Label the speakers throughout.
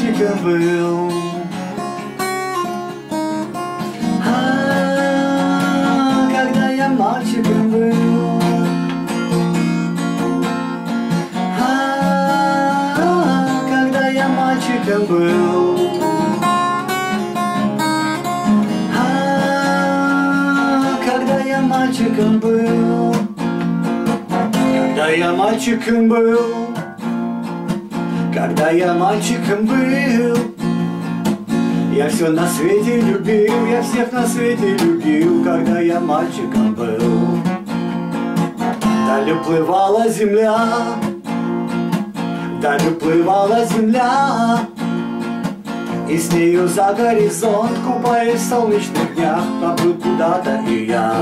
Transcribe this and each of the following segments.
Speaker 1: мальчиком был. А, когда я мальчиком был. А, когда я мальчиком был. А, когда я мальчиком был. Когда я мальчиком был. Когда я мальчиком был, я все на свете любил, я всех на свете любил, когда я мальчиком был. Даль уплывала земля, даль уплывала земля, и с нею за горизонт, купаясь в солнечных днях, поплыл куда-то и я.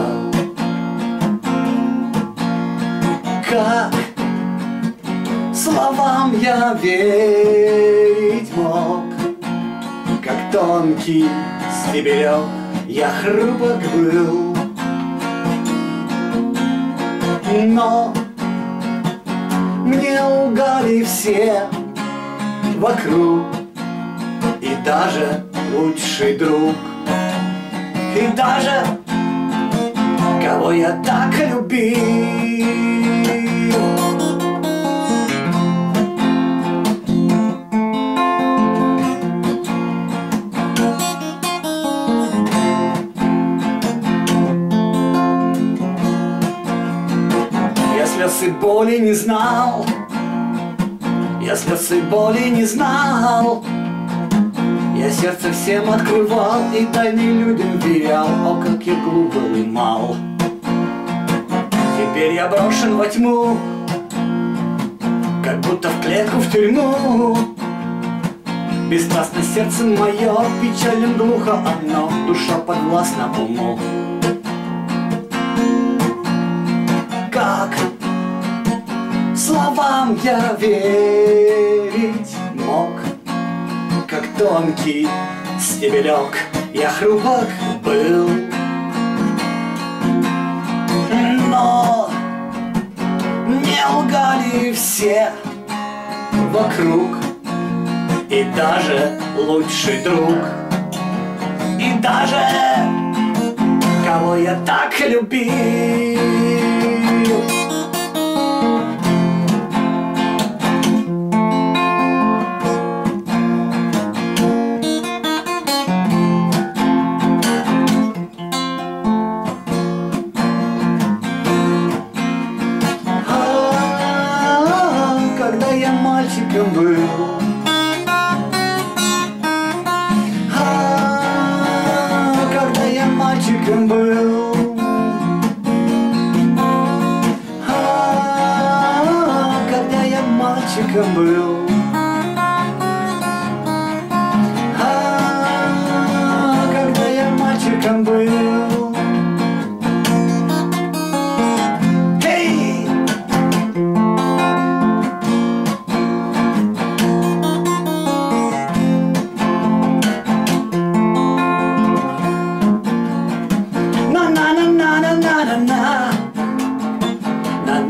Speaker 1: Как словам я верить мог, Как тонкий стебелек я хрупок был. Но мне лгали все вокруг, И даже лучший друг, И даже кого я так любил. Слез и боли не знал. Я слез боли не знал. Я сердце всем открывал И тайны людям верял. О, как я глуп был и мал. Теперь я брошен во тьму Как будто в клетку в тюрьму. Бесстрастно сердце мое Печален глухо одно. Душа подвластна уму словам я верить мог, как тонкий стебелек я хрупок был. Но не лгали все вокруг, и даже лучший друг, и даже кого я так любил. Когда я мальчиком был. А, Когда я мальчиком был. А, Когда я мальчиком был